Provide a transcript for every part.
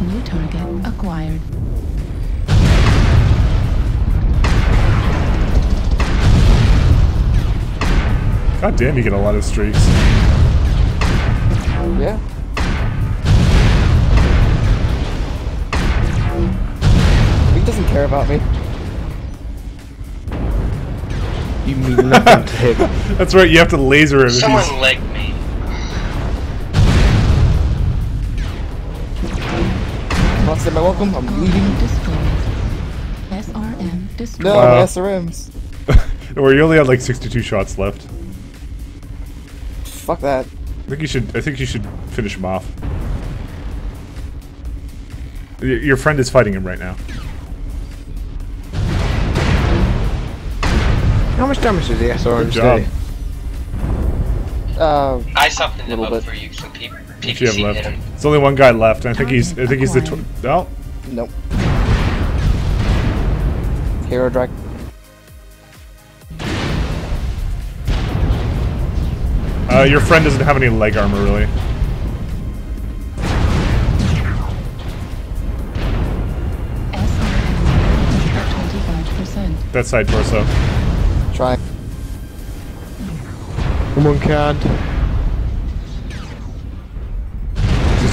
New target acquired. God damn, you get a lot of streaks. Yeah. He doesn't care about me. You mean nothing to him. That's right, you have to laser him. Someone he's- legged me. Want to my welcome? I'm leaving. SRM destroyed. SRM destroyed. No, Wow. my SRMs. Or you only had like 62 shots left. Fuck that. I think you should. I think you should finish him off. Y- Your friend is fighting him right now. How much damage does the SRM Good job. do? Uh, I softened him Little up bit. for you. Some P- What you have left? hit him. There's only one guy left. and I think he's. I think he's the. Tw- Acquired. oh, nope. Hero drag. uh, your friend doesn't have any leg armor really. SRM at 25%. That side torso. Try. Come on, Cad.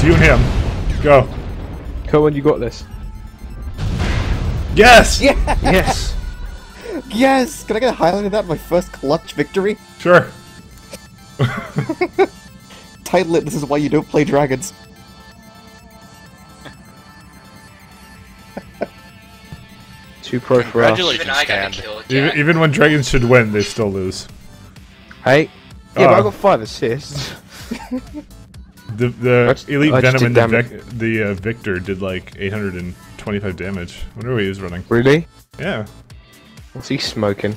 You and him. Go. Come on, you got this. Yes. Yeah! Yes! Yes! Can I get a highlight of that? My first clutch victory? Sure. Title it, this is why you don't play dragons. Too pro for us. Congratulations. Even I got Stand. a kill. Even, even when dragons should win, they still lose. Hey. Yeah, but Oh. I uh. got five assists. The the elite venom and the. Vic, the uh, Victor did like 825 damage. I wonder what he was running. Really? Yeah. What's he smoking?